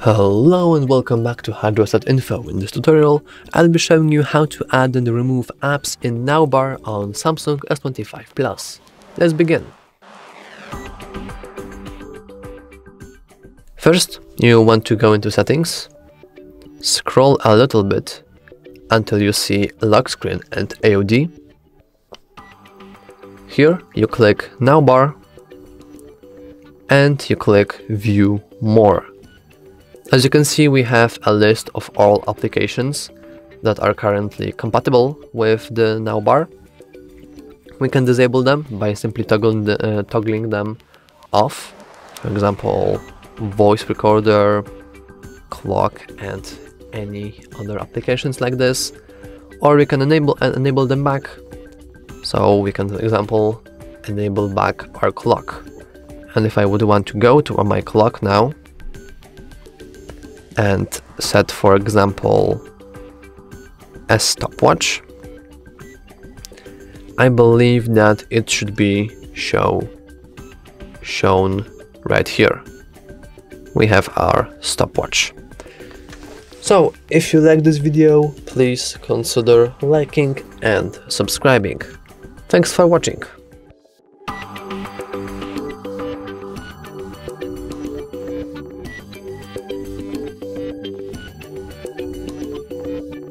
Hello and welcome back to HardReset.Info. In this tutorial, I'll be showing you how to add and remove apps in Now Bar on Samsung S25 Plus. Let's begin. First, you want to go into settings, scroll a little bit until you see lock screen and AOD. Here you click Now Bar and you click View More. As you can see, we have a list of all applications that are currently compatible with the now bar. We can disable them by simply toggling, the, uh, toggling them off. For example, voice recorder, clock, and any other applications like this. Or we can enable uh, enable them back. So we can, for example, enable back our clock. And if I would want to go to my clock now, and set for example a stopwatch. I believe that it should be show shown right here. We have our stopwatch. So if you like this video please consider liking and subscribing. Thanks for watching